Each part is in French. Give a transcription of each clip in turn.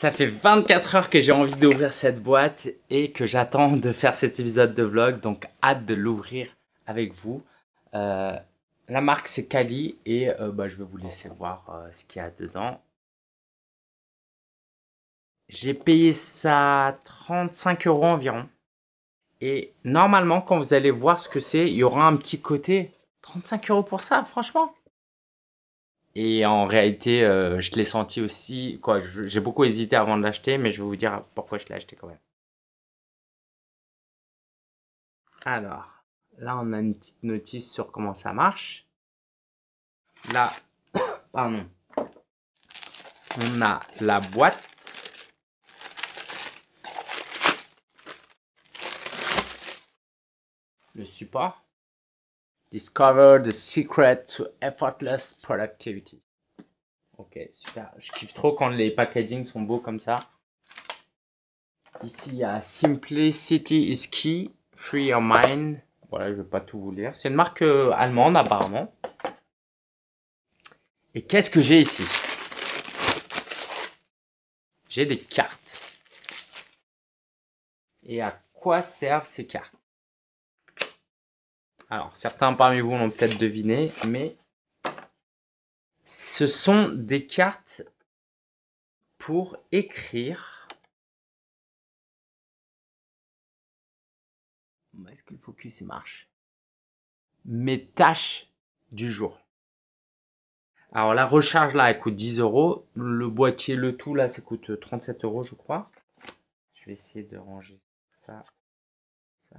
Ça fait 24 heures que j'ai envie d'ouvrir cette boîte et que j'attends de faire cet épisode de vlog, donc hâte de l'ouvrir avec vous. Euh, la marque c'est Kali et euh, bah, je vais vous laisser voir euh, ce qu'il y a dedans. J'ai payé ça 35 euros environ. Et normalement, quand vous allez voir ce que c'est, il y aura un petit côté 35 euros pour ça, franchement. Et en réalité, euh, je l'ai senti aussi. J'ai beaucoup hésité avant de l'acheter, mais je vais vous dire pourquoi je l'ai acheté quand même. Alors, là, on a une petite notice sur comment ça marche. Là, pardon. On a la boîte. Le support. Discover the secret to effortless productivity. Ok, super. Je kiffe trop quand les packaging sont beaux comme ça. Ici, il y a Simplicity is key, free your mind. Voilà, je vais pas tout vous lire. C'est une marque euh, allemande apparemment. Et qu'est-ce que j'ai ici? J'ai des cartes. Et à quoi servent ces cartes? Alors, certains parmi vous l'ont peut-être deviné, mais ce sont des cartes pour écrire. Est-ce que le focus marche? Mes tâches du jour. Alors la recharge là, elle coûte 10 euros. Le boîtier, le tout là, ça coûte 37 euros, je crois. Je vais essayer de ranger ça. ça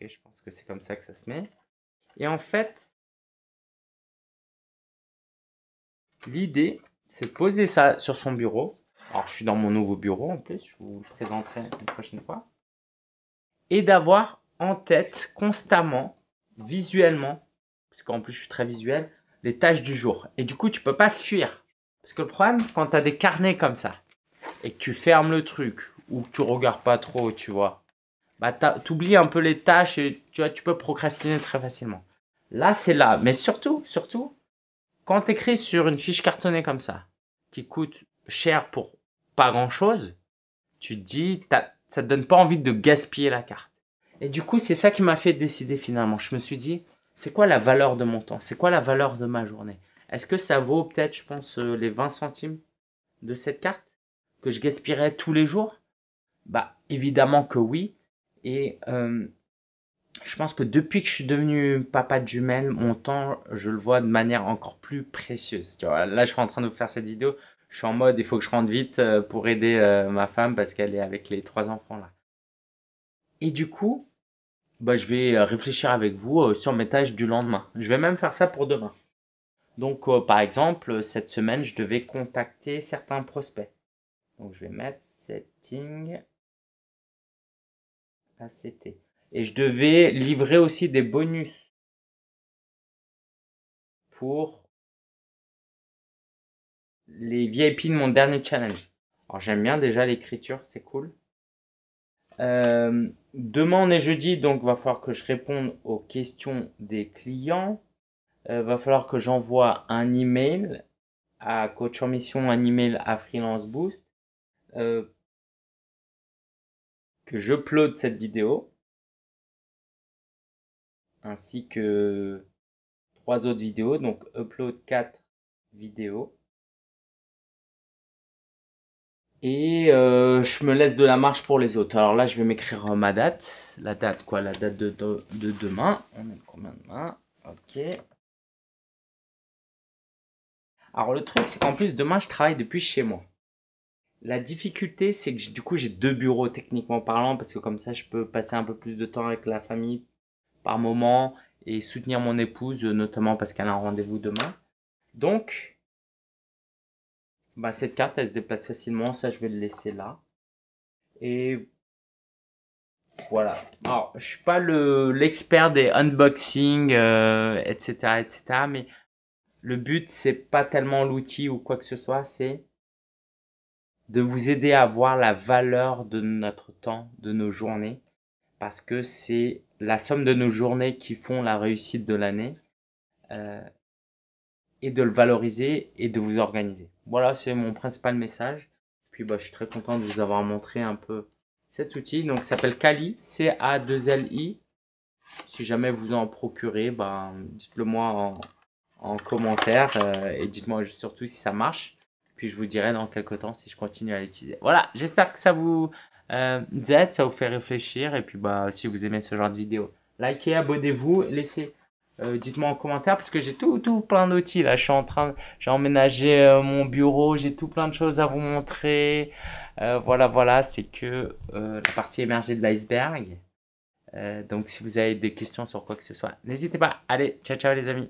je pense que c'est comme ça que ça se met. Et en fait, l'idée, c'est de poser ça sur son bureau. Alors, je suis dans mon nouveau bureau en plus, je vous le présenterai une prochaine fois. Et d'avoir en tête constamment, visuellement, parce qu'en plus je suis très visuel, les tâches du jour. Et du coup, tu peux pas fuir. Parce que le problème, quand tu as des carnets comme ça, et que tu fermes le truc, ou que tu regardes pas trop, tu vois, bah, t'oublies un peu les tâches et tu vois, tu peux procrastiner très facilement. Là, c'est là. Mais surtout, surtout, quand tu écris sur une fiche cartonnée comme ça, qui coûte cher pour pas grand chose, tu te dis, ça te donne pas envie de gaspiller la carte. Et du coup, c'est ça qui m'a fait décider finalement. Je me suis dit, c'est quoi la valeur de mon temps? C'est quoi la valeur de ma journée? Est-ce que ça vaut peut-être, je pense, euh, les 20 centimes de cette carte que je gaspillerais tous les jours? Bah, évidemment que oui. Et euh, je pense que depuis que je suis devenu papa de jumelles, mon temps, je le vois de manière encore plus précieuse. Là, je suis en train de vous faire cette vidéo. Je suis en mode, il faut que je rentre vite euh, pour aider euh, ma femme parce qu'elle est avec les trois enfants là. Et du coup, bah, je vais réfléchir avec vous sur mes tâches du lendemain. Je vais même faire ça pour demain. Donc, par exemple, cette semaine, je devais contacter certains prospects. Donc, je vais mettre setting ACT. Et je devais livrer aussi des bonus pour les VIP de mon dernier challenge. Alors j'aime bien déjà l'écriture, c'est cool. Euh, demain on est jeudi, donc va falloir que je réponde aux questions des clients. Euh, va falloir que j'envoie un email à Coach en Mission, un email à Freelance Boost. Euh, que j'upload cette vidéo ainsi que trois autres vidéos. Donc upload 4 vidéos. Et euh, je me laisse de la marche pour les autres. Alors là je vais m'écrire ma date. La date quoi? La date de, de, demain. On est combien demain? Ok. Alors le truc c'est qu'en plus demain je travaille depuis chez moi la difficulté, c'est que du coup, j'ai deux bureaux techniquement parlant, parce que comme ça, je peux passer un peu plus de temps avec la famille par moment et soutenir mon épouse, notamment parce qu'elle a un rendez-vous demain. Donc, bah, cette carte, elle se déplace facilement. Ça, je vais le laisser là. Et voilà. Alors, je suis pas le l'expert des unboxings, euh, etc., etc. Mais le but, c'est pas tellement l'outil ou quoi que ce soit, c'est de vous aider à voir la valeur de notre temps, de nos journées, parce que c'est la somme de nos journées qui font la réussite de l'année, euh, et de le valoriser et de vous organiser. voilà, c'est mon principal message. Puis bah, je suis très content de vous avoir montré un peu cet outil. Donc, s'appelle Kali, C-A-2-L-I. Si jamais vous en procurez, bah, dites-le moi en, commentaire euh, et dites-moi surtout si ça marche. Puis je vous dirai dans quelques temps si je continue à l'utiliser. Voilà, j'espère que ça vous euh, aide, ça vous fait réfléchir. Et puis bah, si vous aimez ce genre de vidéo, likez, abonnez-vous, laissez euh, dites-moi en commentaire parce que j'ai tout, tout plein d'outils là. Je suis en train, j'ai emménagé euh, mon bureau, j'ai tout plein de choses à vous montrer. Voilà, voilà, c'est que la partie émergée de l'iceberg. donc si vous avez des questions sur quoi que ce soit, n'hésitez pas. Allez, ciao, ciao les amis.